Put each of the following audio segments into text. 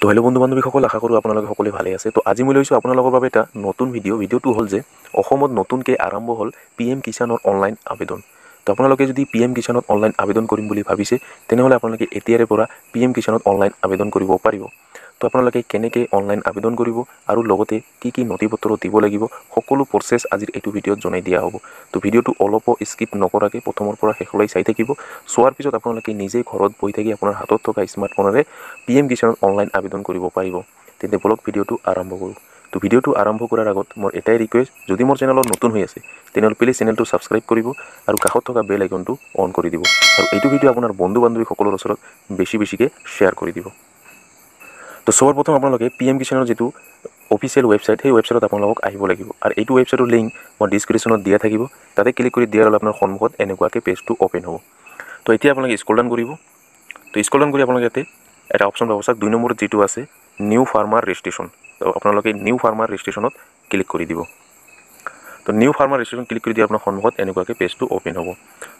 তো হেল্ল' বন্ধু বান্ধৱীসকল আশা কৰোঁ আপোনালোকে সকলোৱে ভালে আছে। তো আজি মই লৈছোঁ আপোনালোকৰ বাবে এটা নতুন ভিডিঅ' ভিডিঅ'টো হ'ল যে অসমত নতুনকৈ আৰম্ভ হ'ল পি এম কিষাণৰ অনলাইন আবেদন। তো আপোনালোকে যদি পি এম কিষাণত অনলাইন আবেদন কৰিম বুলি ভাবিছে তেনেহ'লে আপোনালোকে এতিয়াৰে পৰা পি এম কিষাণত অনলাইন আবেদন কৰিব পাৰিব। তো আপোনালোকে কেনেকৈ অনলাইন আবেদন কৰিব আৰু লগতে কি কি নথি পত্ৰ দিব লাগিব সকলো প্ৰচেছ আজিৰ এইটো ভিডিঅ'ত জনাই দিয়া হ'ব। তো ভিডিঅ'টো অলপো স্কিপ নকৰাকৈ প্ৰথমৰ পৰা শেষলৈ চাই থাকিব। চোৱাৰ পিছত আপোনালোকে নিজেই ঘৰত বহি থাকি আপোনাৰ হাতত থকা স্মাৰ্টফোনেৰে পি এম কিষাণত অনলাইন আবেদন কৰিব পাৰিব। তেন্তে বলক ভিডিঅ'টো আৰম্ভ কৰোঁ। তো ভিডিঅ'টো আৰম্ভ কৰাৰ আগত মোৰ এটাই ৰিকুৱেষ্ট যদি মোৰ চেনেলত নতুন হৈ আছে তেনেহ'লে প্লিজ চেনেলটো ছাবস্ক্ৰাইব কৰিব আৰু কাষত থকা বেল আইকনটো অন কৰি দিব। আৰু এইটো ভিডিঅ' আপোনাৰ বন্ধু বান্ধৱীসকলৰ ওচৰত বেছি বেছিকৈ শ্বেয়াৰ কৰি দিব। তো প্ৰথম আপোনালোকে পি এম কিষাণৰ যিটো অফিচিয়েল ৱেবছাইট সেই ৱেবছাইটত আপোনালোকক আহিব লাগিব। আৰু এইটো ৱেবছাইটৰ লিংক মই ডিছক্ৰিপশ্যনত দিয়া থাকিব। তাতে ক্লিক কৰি দিয়াৰ লগে আপোনাৰ সন্মুখত এনেকুৱাকৈ পেজটো অ'পেন হ'ব। তো এতিয়া আপোনালোকে স্কল ডাউন কৰিব। তো স্কল ডাউন কৰি আপোনালোকে ইয়াতে এটা অপশ্যন পাব। চাওক দুই নম্বৰত যিটো আছে নিউ ফাৰ্মাৰ ৰেজিষ্ট্ৰেশ্যন তো আপোনালোকে নিউ ফাৰ্মাৰ ৰেজিষ্ট্ৰেশ্যনত ক্লিক কৰি দিব। তো নিউ ফাৰ্মাৰ ৰেজিষ্ট্ৰেশ্যন ক্লিক কৰি দিয়া আপোনাৰ সন্মুখত এনেকুৱাকৈ পেজটো অ'পেন হ'ব।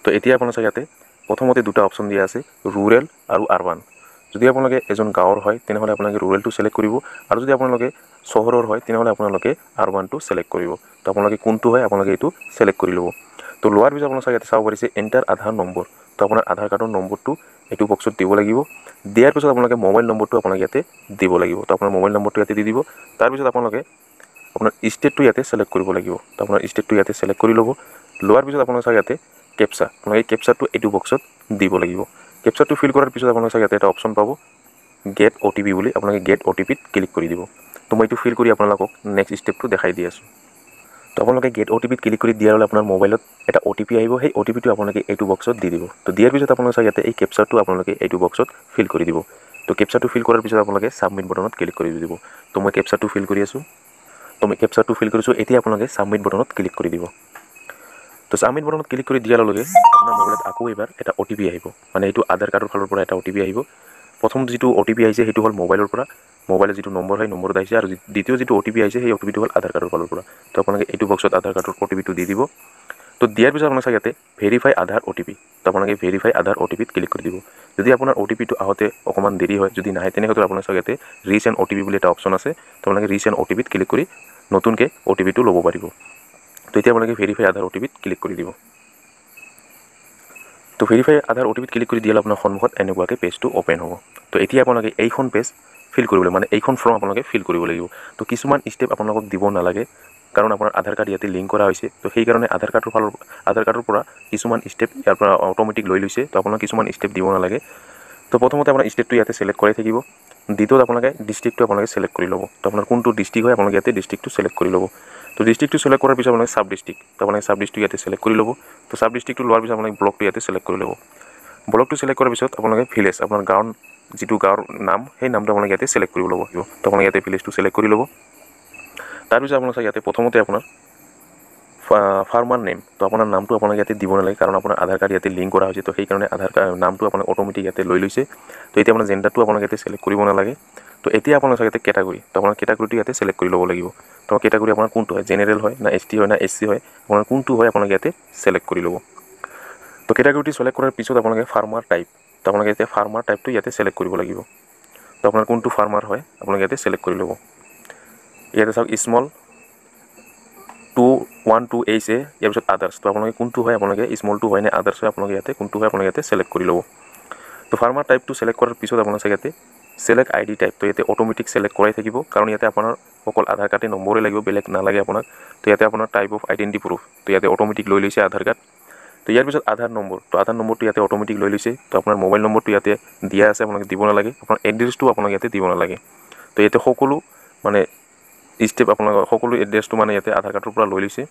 তো আপোনাৰ চাওক ইয়াতে প্ৰথমতে দুটা অপশ্যন দিয়া আছে ৰুৰেল আৰু আৰবান যদি আপোনালোকে এজন গাঁৱৰ হয় তেনেহ'লে আপোনালোকে ৰুৰেলটো ছিলেক্ট কৰিব। আৰু যদি আপোনালোকে চহৰৰ হয় তেনেহ'লে আপোনালোকে আৰবানটো ছিলেক্ট কৰিব। তো আপোনালোকে কোনটো হয় আপোনালোকে এইটো ছিলেক্ট কৰি ল'ব। তো লোৱাৰ পিছত আপোনালোকে ইয়াতে চাব পাৰিছে এণ্টাৰ আধাৰ নম্বৰ। তো আপোনাৰ আধাৰ কাৰ্ডৰ নম্বৰটো এইটো বক্সত দিব লাগিব। দিয়াৰ পিছত আপোনালোকে মোবাইল নম্বৰটো আপোনালোকে ইয়াতে দিব লাগিব। তো আপোনাৰ মোবাইল নম্বৰটো ইয়াতে দি দিব। তাৰপিছত আপোনালোকে আপোনাৰ ষ্টেটটো ইয়াতে ছিলেক্ট কৰিব লাগিব। তো আপোনাৰ ষ্টেটটো ইয়াতে ছিলেক্ট কৰি ল'ব। লোৱাৰ পিছত আপোনালোকে ইয়াতে কেপচা আপোনালোকে কেপচাটো এইটো বক্সত দিব লাগিব। কেপচাটো ফিল কৰাৰ পিছত আপোনালোকে চাওক ইয়াতে এটা অপশ্যন পাব। গেট অ' টি পি বুলি আপোনালোকে গেট অ' টি পিত ক্লিক কৰি দিব। তো মই এইটো ফিল কৰি আপোনালোকক নেক্সট ষ্টেপটো দেখাই দি আছোঁ। তো আপোনালোকে গেট অ' টি পিত ক্লিক কৰি দিয়াৰ হ'লে আপোনাৰ মোবাইলত এটা অ' টি পি আহিব। সেই অ' টি পিটো আপোনালোকে এইটো বক্সত দি দিব। তো দিয়াৰ পিছত আপোনালোকে চাওক ইয়াতে এই কেপচাৰটো আপোনালোকে এইটো বক্সত ফিল কৰি দিব। তো কেপচাৰটো ফিল কৰাৰ পিছত আপোনালোকে ছাবমিট বটনত ক্লিক কৰি দিব। তো মই কেপচাৰটো ফিল কৰি আছোঁ। তো মই কেপচাৰটো ফিল কৰিছোঁ। এতিয়া আপোনালোকে ছাবমিট বটনত ক্লিক কৰি দিব। তো ছাবমিট বটনত ক্লিক কৰি দিয়াৰ লগে আপোনাৰ মোবাইলত আকৌ এবাৰ এটা অ' টি পি আহিব মানে এইটো আধাৰ কাৰ্ডৰ ফালৰ পৰা এটা অ' টি পি আহিব প্ৰথম যিটো অ' টি পি আহিছে সেইটো হ'ল মোবাইলৰ পৰা মোবাইলৰ যিটো নম্বৰ হয় নম্বৰত আহিছে আৰু দ্বিতীয় যিটো অ' টি পি আহিছে সেই অ' টি পিটো হ'ল আধাৰ কাৰ্ডৰ ফালৰ পৰা তো আপোনালোকে এইটো বক্সত আধাৰ কাৰ্ডৰ অ' টি পিটো দি দিব তো দিয়াৰ পিছত আপোনালোকে ইয়াতে verify Aadhaar O' T P তো আপোনালোকে ভেৰিফাই আধাৰ অ' টি পিত ক্লিক কৰি দিব যদি আপোনাৰ অ' টি পিটো আহোঁতে অকণমান দেৰি হয় যদি নাহে তেনেহ'লে আপোনাৰ চাওক ইয়াতে resend O T P বুলি এটা অপশ্যন আছে তো আপোনালোকে ৰিচ এণ্ড অ' টি পিত ক্লিক কৰি নতুনকৈ অ' টি পিটো ল'ব পাৰিব তো এতিয়া আপোনালোকে ভেৰিফাই আধাৰ অ' টি পিত ক্লিক কৰি দিব। তো ভেৰিফাই আধাৰ অ' টি পিত ক্লিক কৰি দিয়ালে আপোনাৰ সন্মুখত এনেকুৱাকৈ পেজটো অ'পেন হ'ব। তো এতিয়া আপোনালোকে এইখন পেজ ফিল কৰিব লাগিব মানে এইখন ফৰ্ম আপোনালোকে ফিল কৰিব লাগিব। তো কিছুমান ষ্টেপ আপোনালোকক দিব নালাগে কাৰণ আপোনাৰ আধাৰ কাৰ্ড ইয়াতে লিংক কৰা হৈছে। তো সেইকাৰণে আধাৰ কাৰ্ডৰ ফালৰ আধাৰ কাৰ্ডৰ পৰা কিছুমান ষ্টেপ ইয়াৰ পৰা অট'মেটিক লৈ লৈছে। তো আপোনাক কিছুমান ষ্টেপ দিব নালাগে। তো প্ৰথমতে আপোনাৰ ষ্টেটটো ইয়াতে ছিলেক্ট কৰাই থাকিব। দ্বিতীয়ত আপোনালোকে ডিষ্ট্ৰিক্টটো আপোনালোকে ছিলেক্ট কৰি ল'ব। তো আপোনাৰ কোনটো ডিষ্ট্ৰিক্ট হয় আপোনালোকে ইয়াতে ডিষ্ট্ৰিক্টটো ছিলেক্ট কৰি ল'ব। তো ডিষ্ট্ৰিক্টটো ছিলেক্ট কৰাৰ পিছত আপোনালোকে চাব ডিষ্ট্ৰিক্ট তো আপোনালোকে চাব ডিষ্ট্ৰিক্ট ইয়াতে ছিলেক্ট কৰি ল'ব। তো চাব ডিষ্ট্ৰিক্টটো লোৱাৰ পিছত আপোনালোকে ব্লকটো ইয়াতে ছিলেক্ট কৰি ল'ব। ব্লকটো ছিলেক্ট কৰাৰ পিছত আপোনালোকে ভিলেজ আপোনাৰ গাঁৱৰ যিটো গাঁৱৰ নাম সেই নামটো আপোনালোকে ইয়াতে ছিলেক্ট কৰি ল'ব লাগিব। তো আপোনালোকে ইয়াতে ভিলেজটো ছিলেক্ট কৰি ল'ব। তাৰপিছত আপোনালোকে ইয়াতে প্ৰথমতে আপোনাৰ ফাৰ্মাৰ নেম তো আপোনাৰ নামটো আপোনালোকে ইয়াতে দিব নালাগে কাৰণ আপোনাৰ আধাৰ কাৰ্ড ইয়াতে লিংক কৰা হৈছে তো সেইকাৰণে আধাৰ কাৰ্ড নামটো আপোনাক অট'মেটিক ইয়াতে লৈ লৈছে। তো এতিয়া আপোনাৰ জেণ্ডাৰটো আপোনালোকে ইয়াতে ছিলেক্ট কৰিব নালাগে। তো এতিয়া আপোনালোকে ইয়াতে কেটাগৰী তো আপোনাৰ কেটাগৰীটো ইয়াতে ছিলেক্ট কৰি ল'ব লাগিব। তো কেটাগৰী আপোনাৰ কোনটো হয় জেনেৰেল হয় না এছ টি হয় না এছ চি হয় আপোনাৰ কোনটো হয় আপোনালোকে ইয়াতে ছিলেক্ট কৰি ল'ব। তো কেটাগৰীটো ছিলেক্ট কৰাৰ পিছত আপোনালোকে ফাৰ্মাৰ টাইপ তো আপোনালোকে এতিয়া ফাৰ্মাৰ টাইপটো ইয়াতে ছিলেক্ট কৰিব লাগিব। তো আপোনাৰ কোনটো ফাৰ্মাৰ হয় আপোনালোকে ইয়াতে ছিলেক্ট কৰি ল'ব। ইয়াতে চাওক small two one two H A ইয়াৰ পিছত আদাৰ্ছ তো আপোনালোকে কোনটো হয় আপোনালোকে স্মলটো হয় নে আদাৰ্ছ হয় আপোনালোকে ইয়াতে কোনটো হয় আপোনালোকে ইয়াতে ছিলেক্ট কৰি ল'ব। তো ফাৰ্মাৰ টাইপটো ছিলেক্ট কৰাৰ পিছত আপোনালোকে ইয়াতে ছিলেক্ট আই ডি টাইপ তো ইয়াতে অট'মেটিক ছিলেক্ট কৰাই থাকিব কাৰণ ইয়াতে আপোনাৰ অকল আধাৰ কাৰ্ডে নম্বৰে লাগিব বেলেগ নালাগে আপোনাক। তো ইয়াতে আপোনাৰ টাইপ অফ আইডেণ্টি প্ৰুফ তো ইয়াতে অট'মেটিক লৈ লৈছে আধাৰ কাৰ্ড। তো ইয়াৰ পিছত আধাৰ নম্বৰ তো আধাৰ নম্বৰটো ইয়াতে অট'মেটিক লৈ লৈছে তো আপোনাৰ মোবাইল নম্বৰটো ইয়াতে দিয়া আছে আপোনালোকে দিব নালাগে। আপোনাৰ এড্ৰেছটো আপোনালোকে ইয়াতে দিব নালাগে। তো ইয়াতে সকলো মানে ষ্টেপ আপোনালোকৰ সকলো এড্ৰেছটো মানে ইয়াতে আধাৰ কাৰ্ডৰ পৰা লৈ লৈছে।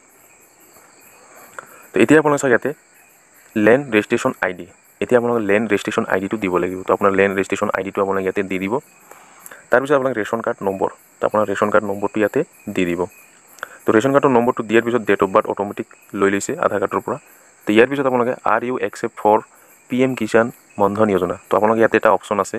তো এতিয়া আপোনালোকে চাওক ইয়াতে লেণ্ড ৰেজিষ্ট্ৰেশ্যন আই ডি এতিয়া আপোনালোকে লেণ্ড ৰেজিষ্ট্ৰেশ্যন আই ডিটো দিব লাগিব। তো আপোনাৰ লেণ্ড ৰেজিষ্ট্ৰেশ্যন আই ডিটো আপোনালোকে ইয়াতে দি দিব। তাৰপিছত আপোনাক ৰেচন কাৰ্ড নম্বৰ তো আপোনাৰ ৰেচন কাৰ্ড নম্বৰটো ইয়াতে দি দিব। তো ৰেচন কাৰ্ডৰ নম্বৰটো দিয়াৰ পিছত ডেট অফ বাৰ্থ অট'মেটিক লৈ লৈছে আধাৰ কাৰ্ডৰ পৰা। তো ইয়াৰ পিছত আপোনালোকে are you accept for P M Kisan Maandhan Yojana তো আপোনালোকে ইয়াতে এটা অপশ্যন আছে।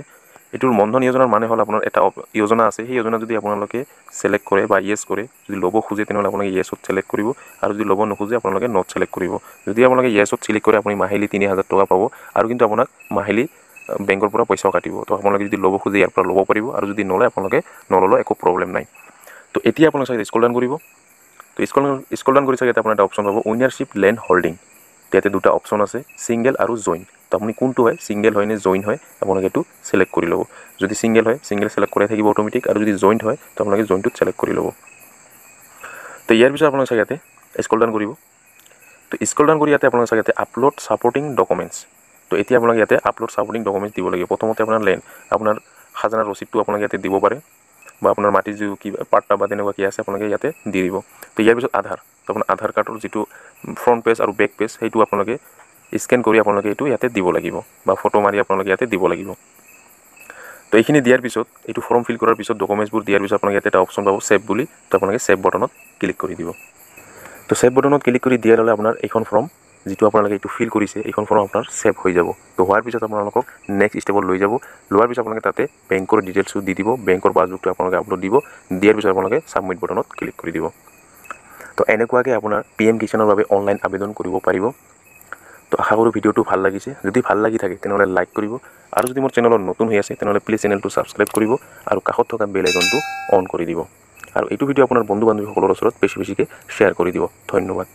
এইটোৰ মনধন য়োজনাৰ মানে হ'ল আপোনাৰ এটা য়োজনা আছে সেই য়োজনা যদি আপোনালোকে ছিলেক্ট কৰে বা য়েছ কৰে যদি ল'ব খোজে তেনেহ'লে আপোনালোকে য়েছত ছিলেক্ট কৰিব আৰু যদি ল'ব নোখোজে আপোনালোকে নট ছিলেক্ট কৰিব। যদি আপোনালোকে য়েছত ছিলেক্ট কৰে আপুনি মাহিলী তিনি হাজাৰ টকা পাব আৰু কিন্তু আপোনাক মাহিলী বেংকৰ পৰা পইচাও কাটিব। তো আপোনালোকে যদি ল'ব খোজে ইয়াৰ পৰা ল'ব পাৰিব আৰু যদি নলয় আপোনালোকে নল'লেও একো প্ৰব্লেম নাই। তো এতিয়া আপোনালোকে চাগে স্কল ডাউন কৰিব। তো স্কল স্কল ডাউন কৰি চাগে এটা আপোনাৰ এটা অপশ্যন পাব উইনাৰশ্বিপ লেণ্ড হোল্ডিং ইয়াতে দুটা অপশ্যন আছে ছিংগেল আৰু জইন তো আপুনি কোনটো হয় ছিংগেল হয় নে জইন হয় আপোনালোকে এইটো ছিলেক্ট কৰি ল'ব। যদি ছিংগেল হয় ছিংগেল ছিলেক্ট কৰাই থাকিব অট'মেটিক আৰু যদি জইণ্ট হয় তো আপোনালোকে জইনটোত ছিলেক্ট কৰি ল'ব। তো ইয়াৰ পিছত আপোনালোকে চাগে ইয়াতে স্কল ডাউন কৰিব। তো স্কল ডাউন কৰি ইয়াতে আপোনালোকে চাগে ইয়াতে আপলোড ছাপৰ্টিং ডকুমেণ্টছ তো এতিয়া আপোনালোকে ইয়াতে আপলোড ছাপৰ্টিং ডকুমেণ্টছ দিব লাগিব প্ৰথমতে আপোনাৰ লেণ্ড আপোনাৰ খাজানাৰ ৰচিদটো আপোনালোকে ইয়াতে দিব পাৰে। বা আপোনাৰ মাটিৰ যিটো কিবা পাৰ্টা বা তেনেকুৱা কি আছে আপোনালোকে ইয়াতে দি দিব। তো ইয়াৰ পিছত আধাৰ। আপোনাৰ আধাৰ কাৰ্ডৰ যিটো ফ্ৰণ্ট পেজ আৰু বেক পেজ সেইটো আপোনালোকে স্কেন কৰি আপোনালোকে এইটো ইয়াতে দিব লাগিব বা ফটো মাৰি আপোনালোকে ইয়াতে দিব লাগিব। তো এইখিনি দিয়াৰ পিছত এইটো ফৰ্ম ফিল কৰাৰ পিছত ডকুমেণ্টছবোৰ দিয়াৰ পিছত আপোনালোকে ইয়াতে এটা অপশ্যন পাব ছেভ বুলি। তো আপোনালোকে ছেভ বটনত ক্লিক কৰি দিব। তো ছেভ বটনত ক্লিক কৰি দিয়াৰ হ'লে আপোনাৰ এইখন ফৰ্ম যিটো আপোনালোকে এইটো ফিল কৰিছে এইখন ফৰ্ম আপোনাৰ ছেভ হৈ যাব। তো হোৱাৰ পিছত আপোনালোকক নেক্সট ষ্টেপত লৈ যাব। লোৱাৰ পিছত আপোনালোকে তাতে বেংকৰ ডিটেইলছটো দি দিব বেংকৰ পাছবুকটো আপোনালোকে আপলোড দিব। দিয়াৰ পিছত আপোনালোকে ছাবমিট বটনত ক্লিক কৰি দিব। তো এনেকুৱাকৈ আপোনাৰ পি এম কিষাণৰ বাবে অনলাইন আবেদন কৰিব পাৰিব। তো আশা কৰোঁ ভিডিঅ'টো ভাল লাগিছে। যদি ভাল লাগি থাকে তেনেহ'লে লাইক কৰিব। আৰু যদি মোৰ চেনেলত নতুন হৈ আছে তেনেহ'লে প্লিজ চেনেলটো ছাবস্ক্ৰাইব কৰিব আৰু কাষত থকা বেল আইকনটো অন কৰি দিব। আৰু এইটো ভিডিঅ' আপোনাৰ বন্ধু বান্ধৱীসকলৰ ওচৰত বেছি বেছিকৈ শ্বেয়াৰ কৰি দিব। ধন্যবাদ।